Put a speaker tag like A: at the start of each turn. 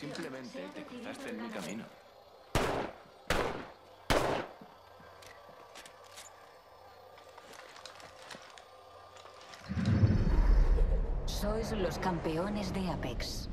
A: Simplemente te cruzaste en mi camino. Sois los campeones de Apex.